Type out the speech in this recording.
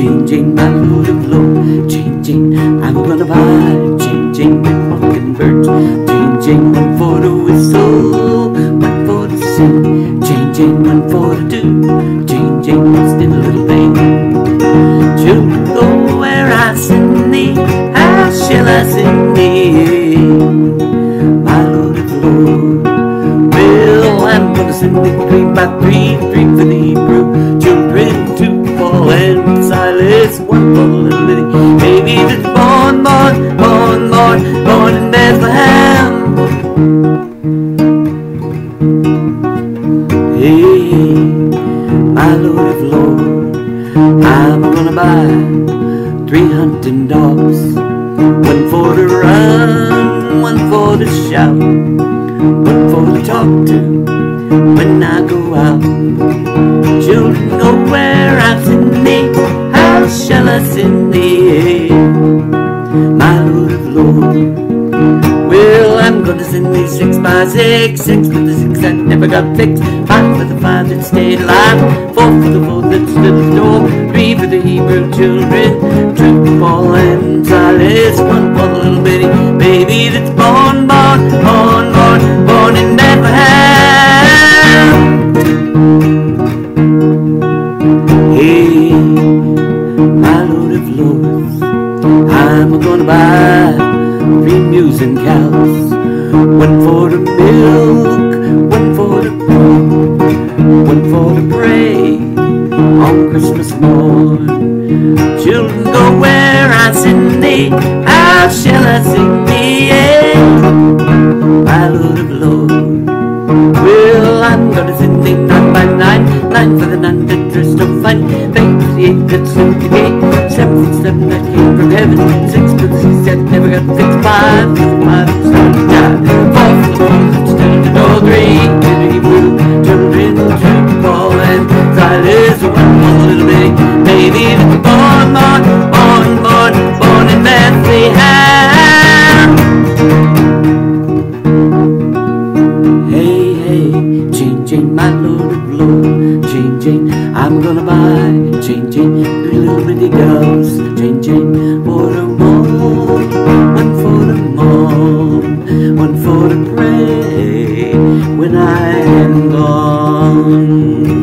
Jane Jane my mood of low, Jane Jane. I'm gonna buy, Jane Jane my mockingbirds, Jane Jane one for the whistle, one for the sing, Jane Jane one for the do, Jane Jane just in a little thing. Children go where I send thee, how shall I send thee? My Lord of Lord. Well, I'm gonna send thee three by three, three for the Paul and for the little baby that's born, born, born, born, born in Bethlehem. Hey, my Lord of Lord, I'm gonna buy three hunting dogs, one for the run, one for the shout, one for the talk to when I go out. Children go where I Thee six by six, six for the six that never got fixed, five for the five that stayed alive, four for the four that stood at the door, three for the Hebrew children, two for Paul and Silas, one for the little bitty baby that's born, born, born, born, born in Bethlehem. Hey, my Lord of Lords, I'm gonna buy three musing cows, one for the milk, one for the pork, one for the pray on Christmas morn. Children go where I send thee, how shall I sing thee? Yeah, my Lord of Lords. Well, I'm gonna send thee nine by nine, nine for the nine that dressed so fine, eight for the eight that stood the seven for the seven that came from heaven, six for the six I'm gonna buy Jane Jane three little pretty girls Jane Jane for a mom one for the mom one for the pray when I am gone.